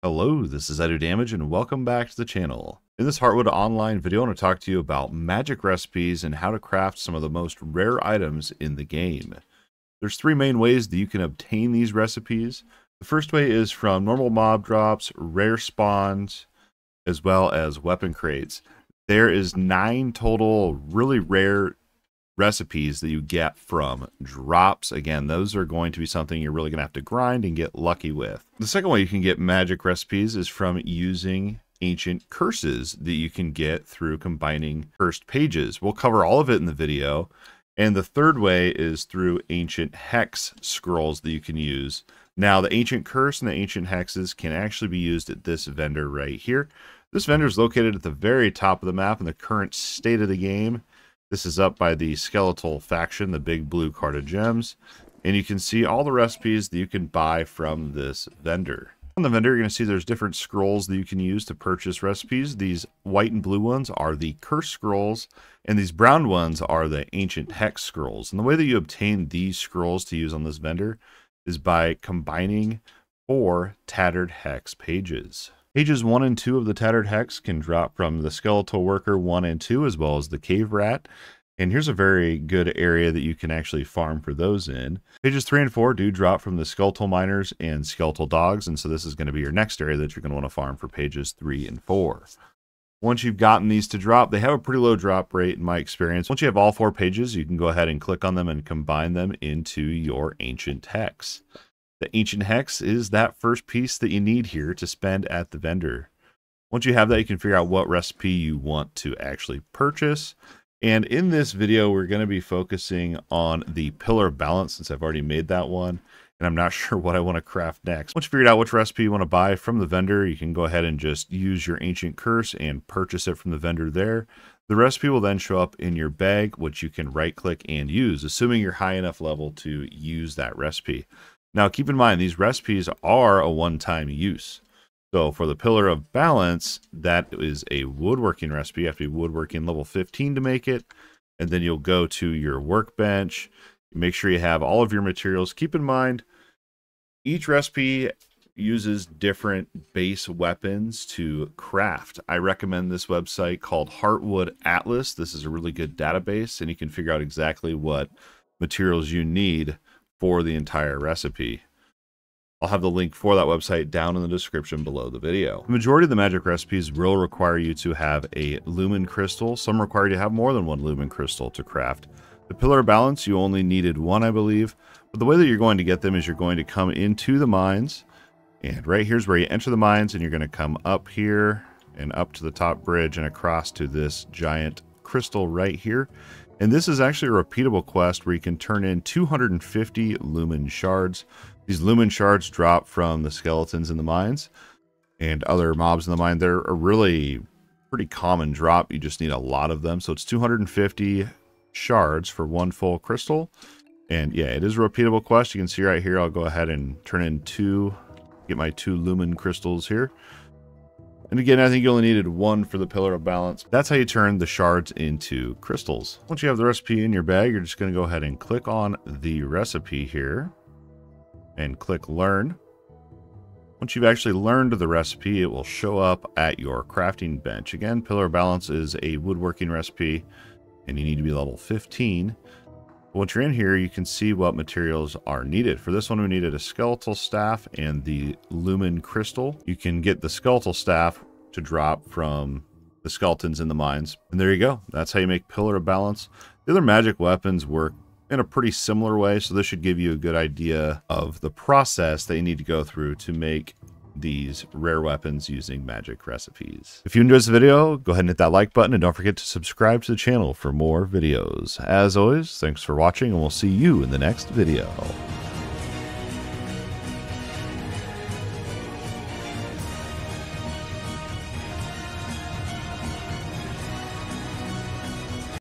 Hello, this is I Do Damage and welcome back to the channel. In this Heartwood online video, I want to talk to you about magic recipes and how to craft some of the most rare items in the game. There's three main ways that you can obtain these recipes. The first way is from normal mob drops, rare spawns, as well as weapon crates. There is nine total really rare recipes that you get from drops. Again, those are going to be something you're really going to have to grind and get lucky with. The second way you can get magic recipes is from using ancient curses that you can get through combining cursed pages. We'll cover all of it in the video. And the third way is through ancient hex scrolls that you can use. Now, the ancient curse and the ancient hexes can actually be used at this vendor right here. This vendor is located at the very top of the map in the current state of the game. This is up by the skeletal faction, the big blue card of gems. And you can see all the recipes that you can buy from this vendor. On the vendor, you're going to see there's different scrolls that you can use to purchase recipes. These white and blue ones are the curse scrolls, and these brown ones are the ancient hex scrolls. And the way that you obtain these scrolls to use on this vendor is by combining four tattered hex pages. Pages 1 and 2 of the Tattered Hex can drop from the Skeletal Worker 1 and 2, as well as the Cave Rat. And here's a very good area that you can actually farm for those in. Pages 3 and 4 do drop from the Skeletal Miners and Skeletal Dogs, and so this is going to be your next area that you're going to want to farm for pages 3 and 4. Once you've gotten these to drop, they have a pretty low drop rate in my experience. Once you have all four pages, you can go ahead and click on them and combine them into your Ancient Hex. The Ancient Hex is that first piece that you need here to spend at the vendor. Once you have that, you can figure out what recipe you want to actually purchase. And in this video, we're going to be focusing on the Pillar Balance since I've already made that one. And I'm not sure what I want to craft next. Once you figured out which recipe you want to buy from the vendor, you can go ahead and just use your Ancient Curse and purchase it from the vendor there. The recipe will then show up in your bag, which you can right click and use, assuming you're high enough level to use that recipe. Now, keep in mind, these recipes are a one-time use. So for the Pillar of Balance, that is a woodworking recipe. You have to be woodworking level 15 to make it. And then you'll go to your workbench. Make sure you have all of your materials. Keep in mind, each recipe uses different base weapons to craft. I recommend this website called Heartwood Atlas. This is a really good database, and you can figure out exactly what materials you need for the entire recipe. I'll have the link for that website down in the description below the video. The majority of the magic recipes will require you to have a lumen crystal. Some require you to have more than one lumen crystal to craft. The pillar balance, you only needed one, I believe. But the way that you're going to get them is you're going to come into the mines. And right here's where you enter the mines and you're going to come up here and up to the top bridge and across to this giant crystal right here. And this is actually a repeatable quest where you can turn in 250 lumen shards. These lumen shards drop from the skeletons in the mines and other mobs in the mine. They're a really pretty common drop. You just need a lot of them. So it's 250 shards for one full crystal. And yeah, it is a repeatable quest. You can see right here, I'll go ahead and turn in two, get my two lumen crystals here. And again, I think you only needed one for the pillar of balance. That's how you turn the shards into crystals. Once you have the recipe in your bag, you're just going to go ahead and click on the recipe here and click learn. Once you've actually learned the recipe, it will show up at your crafting bench. Again, pillar of balance is a woodworking recipe and you need to be level 15. Once you're in here, you can see what materials are needed. For this one, we needed a skeletal staff and the lumen crystal. You can get the skeletal staff to drop from the skeletons in the mines. And there you go. That's how you make Pillar of Balance. The other magic weapons work in a pretty similar way, so this should give you a good idea of the process that you need to go through to make these rare weapons using magic recipes. If you enjoyed this video, go ahead and hit that like button and don't forget to subscribe to the channel for more videos. As always, thanks for watching and we'll see you in the next video.